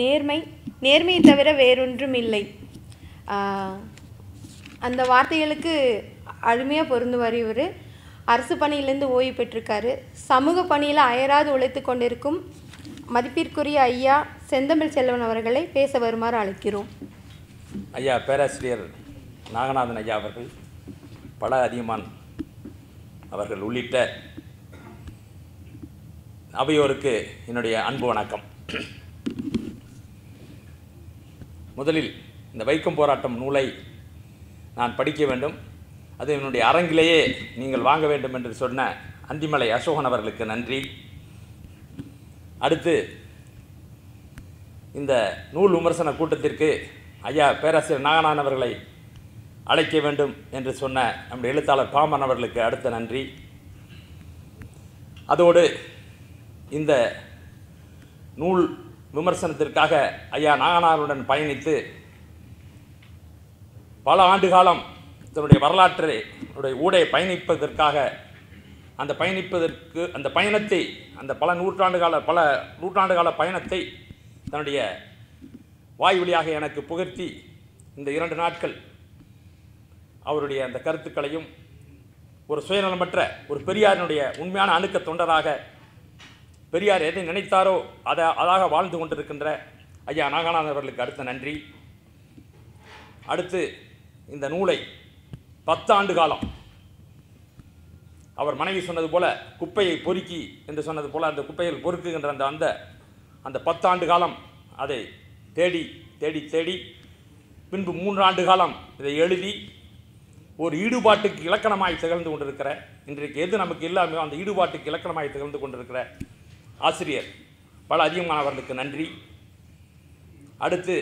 நேர்மை நேர்மையை தவிர வேறொன்றும் இல்லை அந்த வார்த்தைகளுக்கு அருமையாக பொருந்துவார் இவர். அரசு பணியிலேருந்து ஓய்வு பெற்றிருக்காரு. சமூக பணியில் அயராது உழைத்து கொண்டிருக்கும் மதிப்பிற்குரிய ஐயா செந்தமிழ் செல்வன் அவர்களை பேச வருமாறு அழைக்கிறோம். ஐயா பேராசிரியர் நாகநாதன் ஐயா அவர்கள் பல அதிகமான் அவர்கள் உள்ளிட்ட அவையோருக்கு என்னுடைய அன்பு வணக்கம். முதலில் இந்த வைக்கம் போராட்டம் நூலை நான் படிக்க வேண்டும். அது என்னுடைய அரங்கிலேயே நீங்கள் வாங்க வேண்டும் என்று சொன்ன அந்திமலை அசோகன் அவர்களுக்கு நன்றி. அடுத்து இந்த நூல் விமர்சன கூட்டத்திற்கு ஐயா பேராசிரியர் நாகநாதன் அவர்களை அழைக்க வேண்டும் என்று சொன்ன நம்முடைய எழுத்தாளர் பாமன் அவர்களுக்கு அடுத்த நன்றி. அதோடு இந்த நூல் விமர்சனத்திற்காக ஐயா நாகனாருடன் பயணித்து பல ஆண்டு காலம் தன்னுடைய வரலாற்றை தன்னுடைய ஊடே பயணிப்பதற்காக அந்த பயணிப்பதற்கு அந்த பயணத்தை அந்த பல நூற்றாண்டு கால பல நூற்றாண்டு கால பயணத்தை தன்னுடைய வாய் வழியாக எனக்கு புகழ்த்தி இந்த இரண்டு நாட்கள் அவருடைய அந்த கருத்துக்களையும் ஒரு சுயநலமற்ற ஒரு பெரியாரினுடைய உண்மையான அணுக்க தொண்டராக பெரியார் எதை நினைத்தாரோ அதை அதாக வாழ்ந்து கொண்டிருக்கின்ற ஐயா நாகநாதன் அவர்களுக்கு அடுத்த நன்றி. அடுத்து இந்த நூலை பத்தாண்டு காலம் அவர் மனைவி சொன்னது போல குப்பையை பொறுக்கி என்று சொன்னது போல அந்த குப்பையில் பொறுக்குகின்ற அந்த அந்த அந்த பத்தாண்டு காலம் அதை தேடி தேடி தேடி பின்பு மூன்றாண்டு காலம் இதை எழுதி ஒரு ஈடுபாட்டுக்கு இலக்கணமாய் திகழ்ந்து கொண்டிருக்கிற இன்றைக்கு எது நமக்கு இல்லாமல் அந்த ஈடுபாட்டுக்கு இலக்கணமாய் திகழ்ந்து கொண்டிருக்கிற ஆசிரியர் பல அதிகமானவர்களுக்கு நன்றி. அடுத்து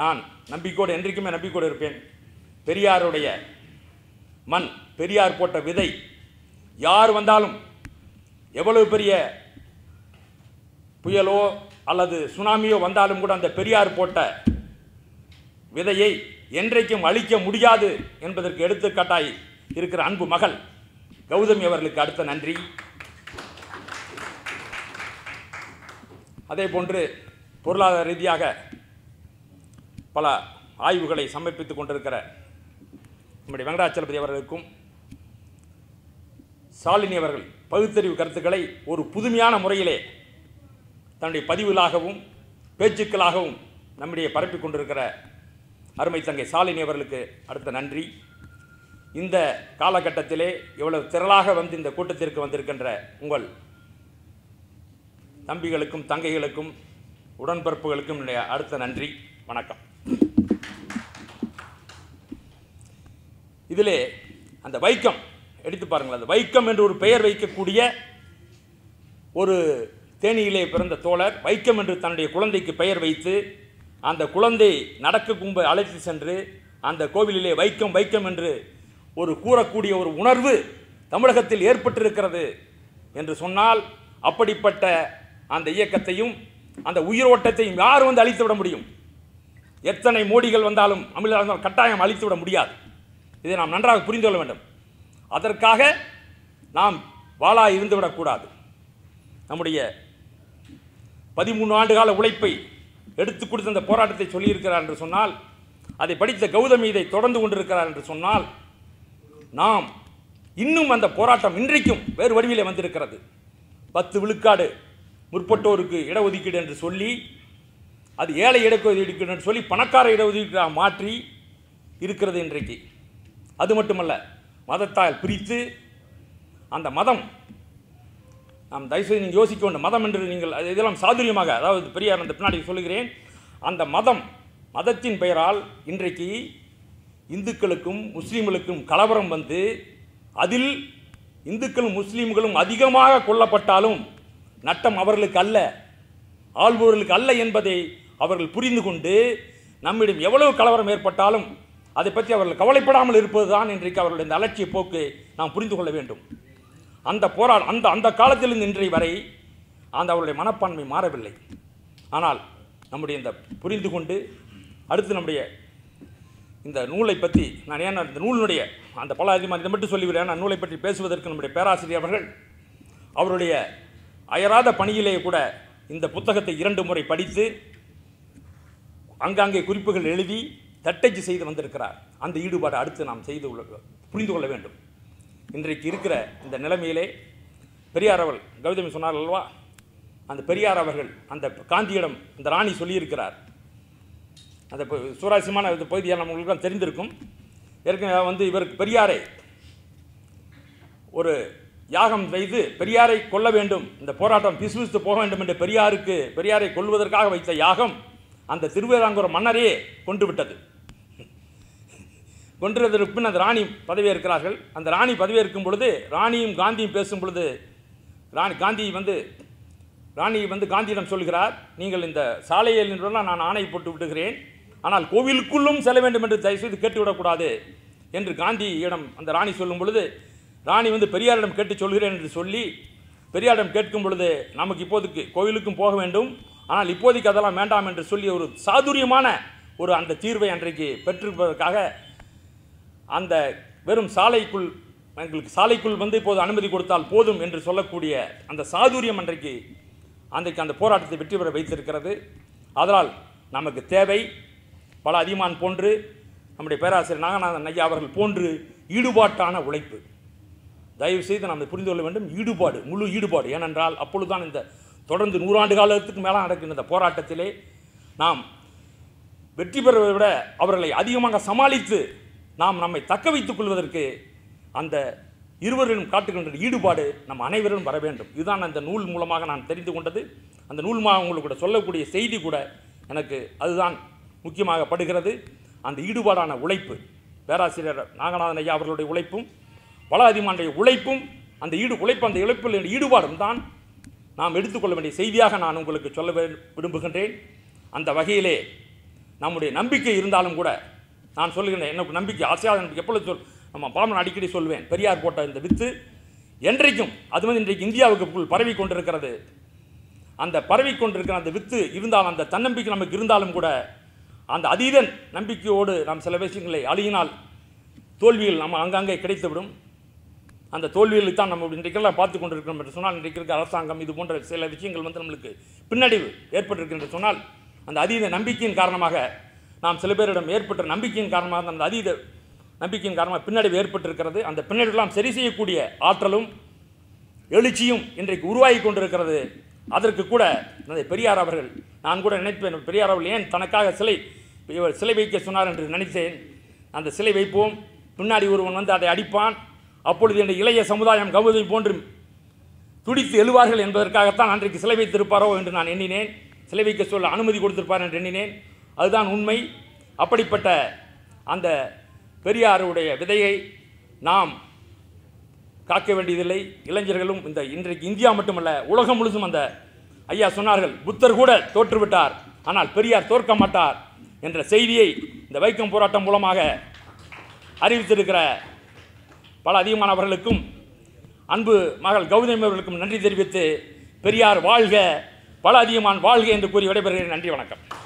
நான் நம்பிக்கையோடு என்றைக்குமே நம்பிக்கையோடு இருப்பேன். பெரியாருடைய மண் பெரியார் போட்ட விதை யார் வந்தாலும் எவ்வளவு பெரிய புயலோ அல்லது சுனாமியோ வந்தாலும் கூட அந்த பெரியார் போட்ட விதையை என்றைக்கும் அழிக்க முடியாது என்பதற்கு எடுத்துக்காட்டாய் இருக்கிற அன்பு மகள் கௌதமி அவர்களுக்கு அடுத்த நன்றி. அதே போன்று பொருளாதார ரீதியாக பல ஆய்வுகளை சமர்ப்பித்துக் கொண்டிருக்கிற நம்முடைய வெங்கடாச்சலபதி அவர்களுக்கும் சாலினி அவர்கள் பகுத்தறிவு கருத்துக்களை ஒரு புதுமையான முறையிலே தன்னுடைய பதிவுகளாகவும் பேச்சுக்களாகவும் நம்முடைய பரப்பிக் கொண்டிருக்கிற அருமை தங்கை சாலினி அவர்களுக்கு அடுத்த நன்றி. இந்த காலகட்டத்திலே இவ்வளவு திரளாக வந்து இந்த கூட்டத்திற்கு வந்திருக்கின்ற உங்கள் தம்பிகளுக்கும் தங்கைகளுக்கும் உடன்பிறப்புகளுக்கும் என்னுடைய அடுத்த நன்றி. வணக்கம். இதிலே அந்த வைக்கம் எடுத்து பாருங்கள் அந்த வைக்கம் என்று ஒரு பெயர் வைக்கக்கூடிய ஒரு தேனியிலே பிறந்த தோழர் வைக்கம் என்று தன்னுடைய குழந்தைக்கு பெயர் வைத்து அந்த குழந்தை நடக்க கும்ப அழைத்து சென்று அந்த கோவிலிலே வைக்கம் வைக்கம் என்று ஒரு கூறக்கூடிய ஒரு உணர்வு தமிழகத்தில் ஏற்பட்டிருக்கிறது என்று சொன்னால் அப்படிப்பட்ட அந்த இயக்கத்தையும் அந்த உயிரோட்டத்தையும் யார் வந்து அழித்து விட முடியும்? எத்தனை மோடிகள் வந்தாலும் அமில கட்டாயம் அழித்து விட முடியாது. இதை நாம் நன்றாக புரிந்து கொள்ள வேண்டும். அதற்காக நாம் வாளா இருந்துவிடக்கூடாது நம்முடைய பதிமூணு ஆண்டு கால உழைப்பை எடுத்து கொடுத்த அந்த போராட்டத்தை சொல்லியிருக்கிறார் என்று சொன்னால் அதை படித்த கௌதமி இதை தொடர்ந்து கொண்டிருக்கிறார் என்று சொன்னால் நாம் இன்னும் அந்த போராட்டம் இன்றைக்கும் வேறு வடிவிலே வந்திருக்கிறது. பத்து விழுக்காடு முற்பட்டோருக்கு இடஒதுக்கீடு என்று சொல்லி அது ஏழை இடஒதுக்கீடு என்று சொல்லி பணக்கார இடஒதுக்கீடாக மாற்றி இருக்கிறது இன்றைக்கு. அது மட்டுமல்ல மதத்தால் பிரித்து அந்த மதம் நாம் தயவுசெய்து நீங்கள் யோசிக்க வேண்டும். மதம் என்று நீங்கள் அது இதெல்லாம் சாதுரியமாக அதாவது பெரியார் அந்த பின்னாடி சொல்லுகிறேன். அந்த மதம் மதத்தின் பெயரால் இன்றைக்கு இந்துக்களுக்கும் முஸ்லீம்களுக்கும் கலவரம் வந்து அதில் இந்துக்களும் முஸ்லீம்களும் அதிகமாக கொல்லப்பட்டாலும் நட்டம் அவர்களுக்கு அல்ல ஆள்பவர்களுக்கு அல்ல என்பதை அவர்கள் புரிந்து கொண்டு நம்மிடம் எவ்வளவு கலவரம் ஏற்பட்டாலும் அதை பற்றி அவர்கள் கவலைப்படாமல் இருப்பதுதான் இன்றைக்கு அவர்களுடைய இந்த அலட்சிய போக்கு நாம் புரிந்து கொள்ள வேண்டும். அந்த போராட அந்த அந்த காலத்திலிருந்து இன்றை வரை அந்த அவருடைய மனப்பான்மை மாறவில்லை. ஆனால் நம்முடைய இந்த புரிந்து கொண்டு அடுத்து நம்முடைய இந்த நூலை பற்றி நான் ஏன் இந்த நூலினுடைய அந்த பல அதிகமாக இதை மட்டும் சொல்லிவிடுறேன். நான் நூலை பற்றி பேசுவதற்கு நம்முடைய பேராசிரியர் அவர்கள் அவருடைய அயராத பணியிலே கூட இந்த புத்தகத்தை இரண்டு முறை படித்து அங்காங்கே குறிப்புகள் எழுதி தட்டச்சு செய்து வந்திருக்கிறார். அந்த ஈடுபாடு அடுத்து நாம் செய்து கொள்ள புரிந்து கொள்ள வேண்டும். இன்றைக்கு இருக்கிற இந்த நிலைமையிலே பெரியார் அவர்கள் கௌதமி சொன்னார் அல்லவா? அந்த பெரியார் அவர்கள் அந்த காந்தியிடம் இந்த ராணி சொல்லியிருக்கிறார். அந்த சுவாரஸ்யமான இந்த பகுதியை நம்மளுக்கு தெரிந்திருக்கும். ஏற்கனவே வந்து இவருக்கு பெரியாரை ஒரு யாகம் செய்து பெரியாரை கொல்ல வேண்டும் இந்த போராட்டம் பிசுபிசுத்து போக வேண்டும் என்று பெரியாருக்கு பெரியாரை கொல்வதற்காக வைத்த யாகம் அந்த திருவிதாங்கூர் மன்னரே கொண்டு விட்டது கொன்றதற்கு பின் அந்த ராணி பதவியேற்கிறார்கள். அந்த ராணி பதவியேற்கும் பொழுது ராணியும் காந்தியும் பேசும் பொழுது ராணி காந்தி வந்து ராணி வந்து காந்தியிடம் சொல்கிறார் நீங்கள் இந்த சாலையில் நின்றெல்லாம் நான் ஆணை போட்டு விடுகிறேன். ஆனால் கோவிலுக்குள்ளும் செல்ல வேண்டும் என்று தயவுசெய்து கேட்டுவிடக்கூடாது என்று காந்தியிடம் அந்த ராணி சொல்லும் பொழுது ராணி வந்து பெரியாரிடம் கேட்டு சொல்கிறேன் என்று சொல்லி பெரியாரிடம் கேட்கும் பொழுது நமக்கு இப்போதைக்கு கோவிலுக்கும் போக வேண்டும். ஆனால் இப்போதைக்கு அதெல்லாம் வேண்டாம் என்று சொல்லி ஒரு சாதுரியமான ஒரு அந்த தீர்வை அன்றைக்கு பெற்றிருப்பதற்காக அந்த வெறும் சாலைக்குள் எங்களுக்கு சாலைக்குள் வந்து இப்போது அனுமதி கொடுத்தால் போதும் என்று சொல்லக்கூடிய அந்த சாதுரியம் அன்றைக்கு அன்றைக்கு அந்த போராட்டத்தை வெற்றி பெற வைத்திருக்கிறது. அதனால் நமக்கு தேவை பல அதிகமான் போன்று நம்முடைய பேராசிரியர் நாகநாதன் ஐயா அவர்கள் போன்று ஈடுபாட்டான உழைப்பு. தயவுசெய்து நாம் புரிந்து கொள்ள வேண்டும். ஈடுபாடு முழு ஈடுபாடு. ஏனென்றால் அப்பொழுதுதான் இந்த தொடர்ந்து நூறாண்டு காலத்துக்கு மேலே நடக்கின்ற இந்த போராட்டத்திலே நாம் வெற்றி பெறுவதை விட அவர்களை அதிகமாக சமாளித்து நாம் நம்மை தக்க வைத்துக் கொள்வதற்கு அந்த இருவரிலும் காட்டுகின்ற ஈடுபாடு நம் அனைவரும் வர வேண்டும். இதுதான் அந்த நூல் மூலமாக நான் தெரிந்து கொண்டது. அந்த நூல் மூலமாக உங்களுக்கு கூட சொல்லக்கூடிய செய்தி கூட எனக்கு அதுதான் முக்கியமாக படுகிறது. அந்த ஈடுபாடான உழைப்பு பேராசிரியர் நாகநாதன் ஐயா அவர்களுடைய உழைப்பும் பல அதிகமானுடைய உழைப்பும் அந்த ஈடு உழைப்பு அந்த உழைப்பில் ஈடுபாடும் தான் நாம் எடுத்துக்கொள்ள வேண்டிய செய்தியாக நான் உங்களுக்கு சொல்ல விரும்புகின்றேன். அந்த வகையிலே நம்முடைய நம்பிக்கை இருந்தாலும் கூட நான் சொல்லுகின்றேன் எனக்கு நம்பிக்கை ஆசையாக நம்பிக்கை எப்பொழுது சொல் நம்ம பாமன் அடிக்கடி சொல்வேன் பெரியார் போட்ட இந்த வித்து என்றைக்கும் அது வந்து இன்றைக்கு இந்தியாவுக்குள் பரவி கொண்டிருக்கிறது. அந்த பரவி கொண்டிருக்கிற அந்த வித்து இருந்தால் அந்த தன்னம்பிக்கை நமக்கு இருந்தாலும் கூட அந்த அதீதன் நம்பிக்கையோடு நாம் சில விஷயங்களை அழியினால் தோல்விகள் நம்ம அங்கங்கே கிடைத்துவிடும். அந்த தோல்வியில் தான் நம்ம இன்றைக்கெல்லாம் பார்த்து கொண்டிருக்கிறோம் என்று சொன்னால் இன்றைக்கு இருக்கிற அரசாங்கம் இது போன்ற சில விஷயங்கள் வந்து நம்மளுக்கு பின்னடைவு ஏற்பட்டிருக்கின்ற சொன்னால் அந்த அதீத நம்பிக்கையின் காரணமாக நாம் சில பேரிடம் ஏற்பட்ட நம்பிக்கையின் காரணமாக அந்த அதீத நம்பிக்கையின் காரணமாக பின்னடைவு ஏற்பட்டிருக்கிறது. அந்த பின்னடைவெல்லாம் சரி செய்யக்கூடிய ஆற்றலும் எழுச்சியும் இன்றைக்கு உருவாகி கொண்டிருக்கிறது. அதற்கு கூட அந்த பெரியார் அவர்கள் நான் கூட நினைப்பேன் பெரியார் அவர்கள் ஏன் தனக்காக சிலை இவர் சிலை வைக்க சொன்னார் என்று நினைத்தேன். அந்த சிலை வைப்போம் பின்னாடி ஒருவன் வந்து அதை அடிப்பான். அப்பொழுது என் இளைய சமுதாயம் கவுதை போன்று துடித்து எழுவார்கள் என்பதற்காகத்தான் அன்றைக்கு சிலை வைத்திருப்பாரோ என்று நான் எண்ணினேன். சிலை வைக்க சொல்ல அனுமதி கொடுத்திருப்பார் என்று எண்ணினேன். அதுதான் உண்மை. அப்படிப்பட்ட அந்த பெரியாருடைய விதையை நாம் காக்க வேண்டியதில்லை. இளைஞர்களும் இந்த இன்றைக்கு இந்தியா மட்டுமல்ல உலகம் முழுதும் அந்த ஐயா சொன்னார்கள் புத்தர் கூட தோற்றுவிட்டார் ஆனால் பெரியார் தோற்க மாட்டார் என்ற செய்தியை இந்த வைக்கம் போராட்டம் மூலமாக அறிவித்திருக்கிற பல அதிகமானவர்களுக்கும் அன்பு மகள் கௌதமி அவர்களுக்கும் நன்றி தெரிவித்து பெரியார் வாழ்க. பல அதிகமான் வாழ்க என்று கூறி விடைபெறுகிறேன். நன்றி வணக்கம்.